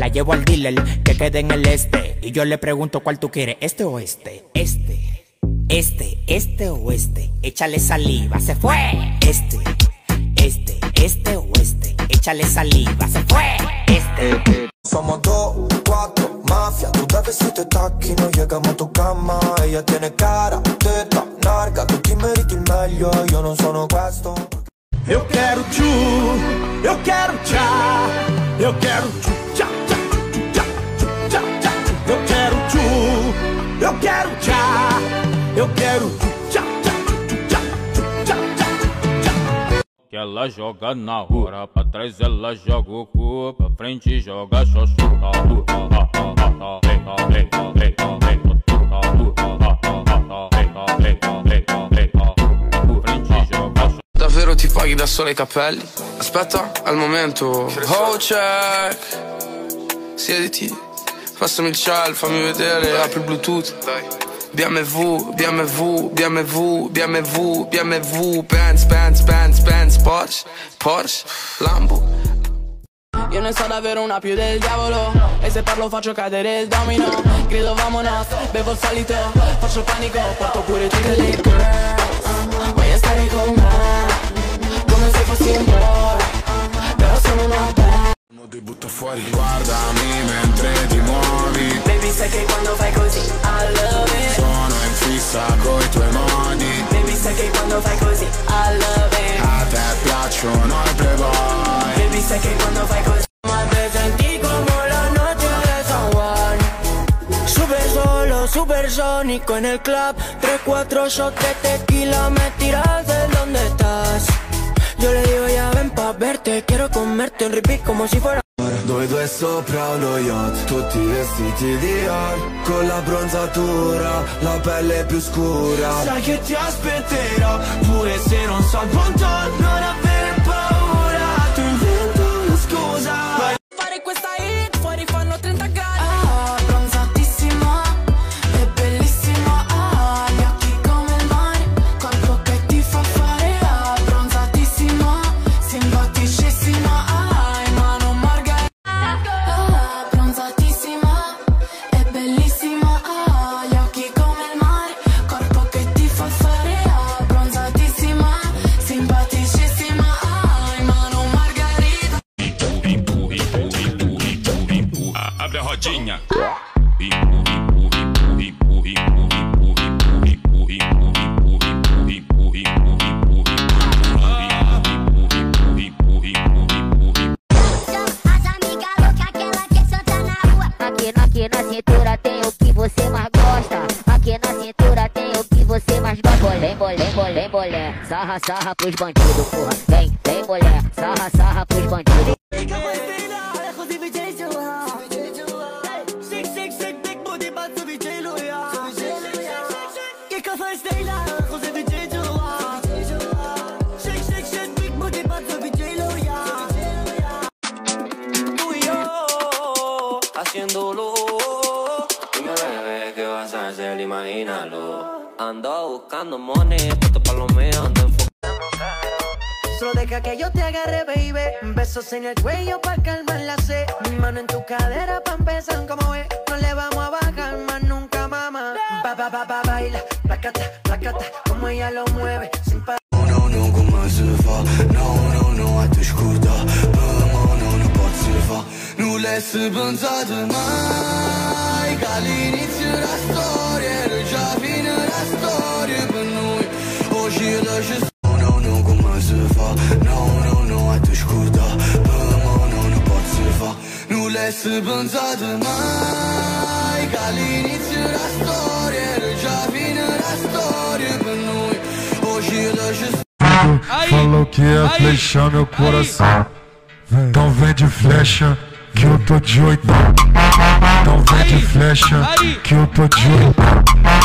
La llevo al dealer que quede en el este. Y yo le pregunto cuál tú quieres, este o este. Este, este, este o este. Échale saliva, se fue. Este, este, este o este. Échale saliva, se fue. Este. Somos dos, cuatro, mafia Tú te besito y tacchi, noi llegamos a tu cama Ella tiene cara, teta, narca Tutti meriti il meglio, io non sono questo Eu quero tchu, eu quero tchá, eu quero quero tchá, eu quero tchá, tchá, tchá, tchá, Que ela joga na hora, pra trás ela joga o cu, pra frente joga xoxu. Davvero ti paghi da solo i capelli? Aspetta al momento. Oh check. Siediti. Passami il cial, fammi vedere, apri il Bluetooth. BMW, BMW, BMW, BMW, BMW, Benz, Benz, Benz, Benz, Porsche, Porsche, Lambo. Io ne so davvero una più del diavolo E se parlo faccio cadere il domino. Grido vamonos, bevo il solito Faccio panico, porto pure tutte le girls Voglio stare con me Come se fossi un fuori Guardami mentre ti muovi. Baby sai che quando fai così I love it. Sono in fissa coi tuoi modi. Baby sai che quando fai così I love it. A te piacciono i playboy. Baby sai che quando fai così. Ma te senti come la noche de San Juan. Sube solo, supersónico en el club. 3-4 shots de tequila Me tiras de donde estás? Yo le digo ya ven pa' verte Quiero comerte en repeat como si fuera Noi due sopra uno yacht Tutti vestiti di Dior Con la bronzatura La pelle più scura. Sai che ti aspetterò, pure se non so il buon rua. Aqui, na- cintura tem o que você mais gosta. Aqui na cintura tem o que você mais gosta. Bolé, bolé, bolé, bolé. Sarra, sarra pros bandidos, porra. Vem, vem, bolé. Sarra, sarra pros bandidos. Haciéndolo. Dime, bebé, ¿qué vas a hacer? Imagínalo. Ando buscando money, puesto pa' lo mío, ando enfocado. Solo deja que yo te agarre, baby. Besos en el cuello pa' calmar la sed. Mi mano en tu cadera pa' empezar como es. No le vamos a bajar más nunca, mamá. Ba, ba, ba, ba, baila. Placata, placata. Como ella lo mueve. Sin parar. No, no, come si fa No, no, no, a te scurda altceva Nu le săbânzat mai Ca liniți în rastorie Regea vin în rastorie Pe noi O jilă și Nu, nu, nu, cum se va Nu, nu, nu, atunci cu da nu, nu pot să va Nu le săbânzat mai Ca liniți în rastorie Regea vin în rastorie Pe noi O jilă și Falou que ia flechar meu coração. Então vem de flecha que eu tô de oitão. Então vem de flecha que eu tô de oitão